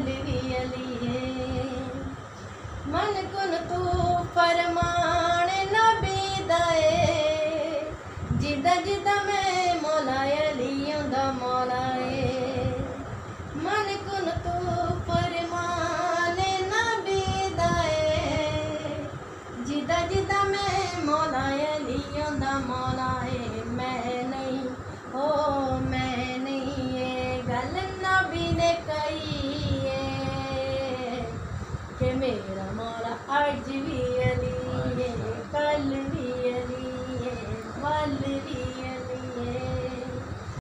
अलवियलिए मन कुन तू फरमान नबी दए जिद जिद में मौला अलियों दा मौला ए मन कुन तू फरमान नबी दए जिद जिद में मौला अलियों दा 太美了，毛了，LED。